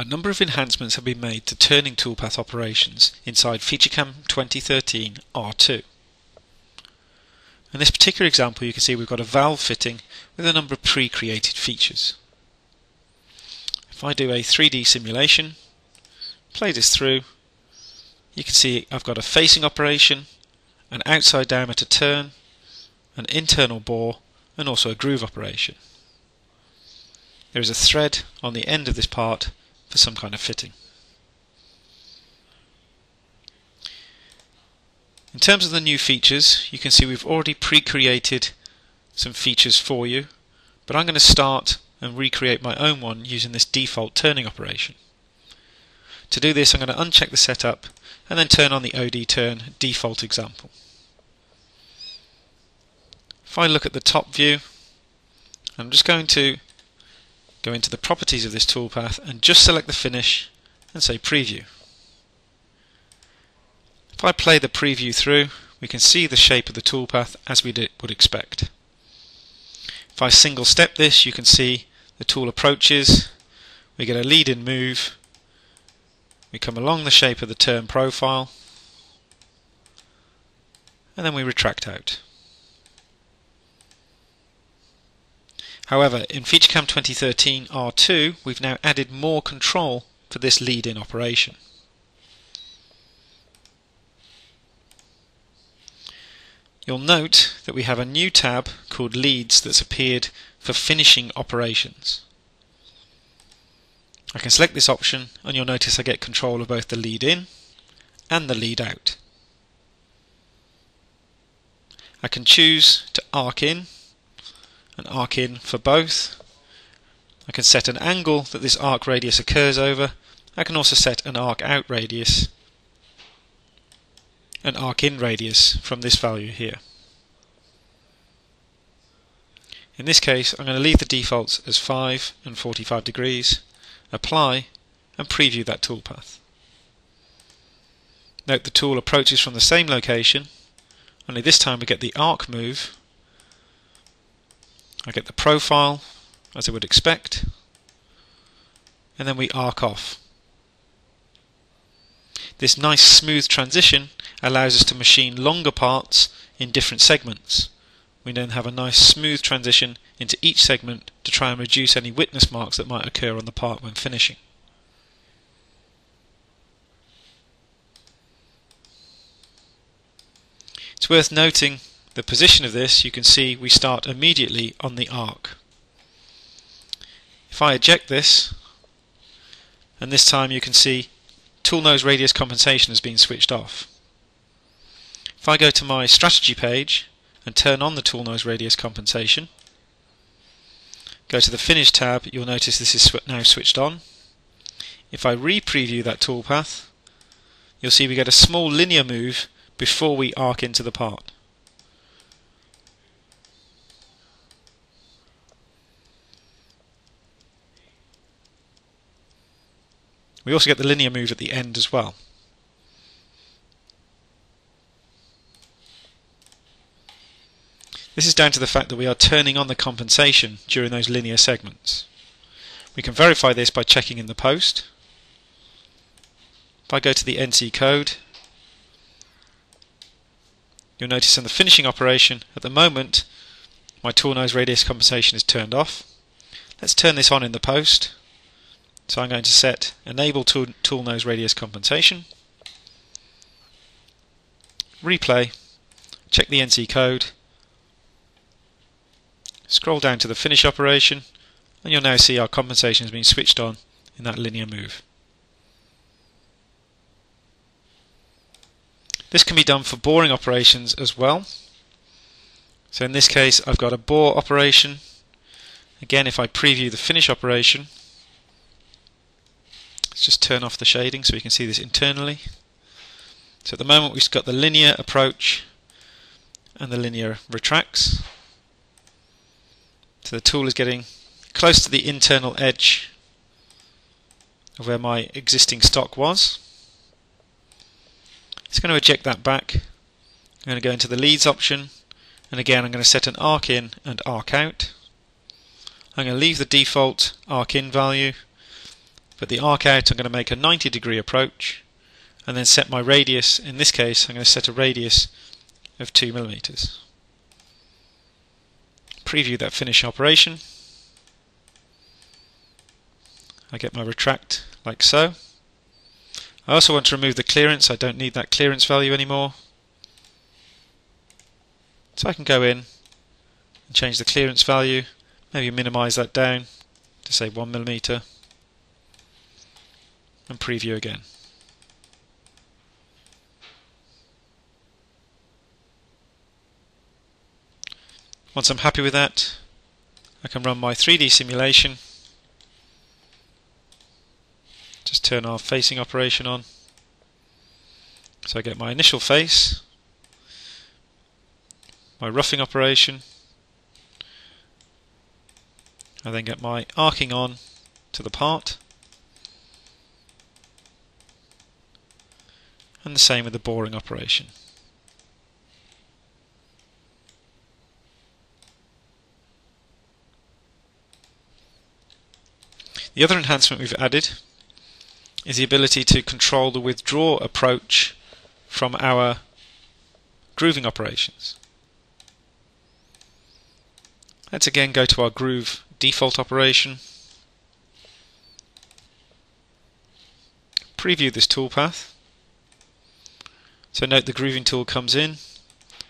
A number of enhancements have been made to turning toolpath operations inside FeatureCAM 2013 R2. In this particular example you can see we've got a valve fitting with a number of pre-created features. If I do a 3D simulation, play this through, you can see I've got a facing operation, an outside diameter turn, an internal bore and also a groove operation. There is a thread on the end of this part for some kind of fitting. In terms of the new features, you can see we've already pre-created some features for you, but I'm going to start and recreate my own one using this default turning operation. To do this I'm going to uncheck the setup and then turn on the OD turn default example. If I look at the top view, I'm just going to go into the properties of this toolpath and just select the finish and say preview. If I play the preview through we can see the shape of the toolpath as we would expect. If I single step this you can see the tool approaches, we get a lead in move, we come along the shape of the turn profile and then we retract out. However, in FeatureCAM 2013 R2, we've now added more control for this lead-in operation. You'll note that we have a new tab called Leads that's appeared for finishing operations. I can select this option and you'll notice I get control of both the lead in and the lead out. I can choose to arc in an arc in for both. I can set an angle that this arc radius occurs over. I can also set an arc out radius, an arc in radius from this value here. In this case I'm going to leave the defaults as 5 and 45 degrees, apply and preview that toolpath. Note the tool approaches from the same location, only this time we get the arc move I get the profile as I would expect and then we arc off. This nice smooth transition allows us to machine longer parts in different segments. We then have a nice smooth transition into each segment to try and reduce any witness marks that might occur on the part when finishing. It's worth noting the position of this, you can see we start immediately on the arc. If I eject this, and this time you can see tool nose radius compensation has been switched off. If I go to my strategy page and turn on the tool nose radius compensation, go to the finish tab, you'll notice this is now switched on. If I re-preview that toolpath, you'll see we get a small linear move before we arc into the part. We also get the linear move at the end as well. This is down to the fact that we are turning on the compensation during those linear segments. We can verify this by checking in the post. If I go to the NC code, you'll notice in the finishing operation, at the moment, my tool nose radius compensation is turned off. Let's turn this on in the post. So I'm going to set enable tool, tool nose radius compensation, replay, check the NC code, scroll down to the finish operation, and you'll now see our compensation has been switched on in that linear move. This can be done for boring operations as well. So in this case I've got a bore operation. Again if I preview the finish operation Let's just turn off the shading so we can see this internally. So at the moment we've got the linear approach and the linear retracts. So the tool is getting close to the internal edge of where my existing stock was. It's going to eject that back. I'm going to go into the leads option and again I'm going to set an arc in and arc out. I'm going to leave the default arc in value but the arc out I'm going to make a 90 degree approach and then set my radius, in this case I'm going to set a radius of 2 millimeters. Preview that finish operation. I get my retract like so. I also want to remove the clearance, I don't need that clearance value anymore. So I can go in and change the clearance value, maybe minimize that down to say 1 millimeter and preview again. Once I'm happy with that, I can run my 3D simulation. Just turn our facing operation on. So I get my initial face, my roughing operation, I then get my arcing on to the part. And the same with the boring operation. The other enhancement we've added is the ability to control the withdraw approach from our grooving operations. Let's again go to our groove default operation. Preview this toolpath. So note the grooving tool comes in,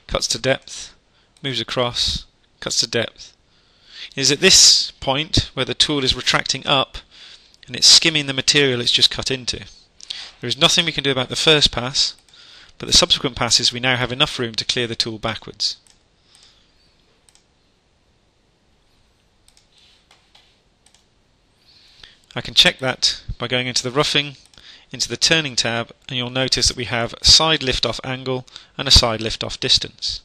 cuts to depth, moves across, cuts to depth. It is at this point where the tool is retracting up and it's skimming the material it's just cut into. There is nothing we can do about the first pass, but the subsequent passes we now have enough room to clear the tool backwards. I can check that by going into the roughing, into the turning tab, and you'll notice that we have side lift-off angle and a side lift-off distance.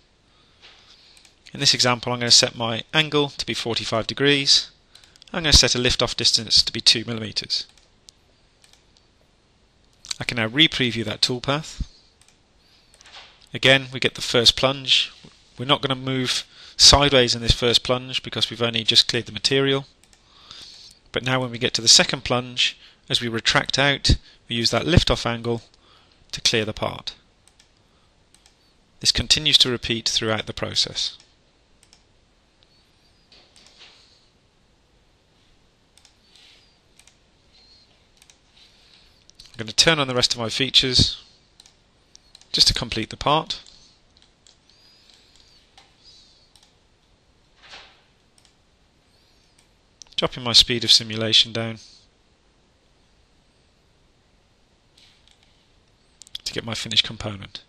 In this example I'm going to set my angle to be 45 degrees. I'm going to set a lift-off distance to be 2 millimeters. I can now re-preview that toolpath. Again, we get the first plunge. We're not going to move sideways in this first plunge because we've only just cleared the material. But now when we get to the second plunge, as we retract out, we use that lift-off angle to clear the part. This continues to repeat throughout the process. I'm going to turn on the rest of my features just to complete the part. dropping my speed of simulation down to get my finished component.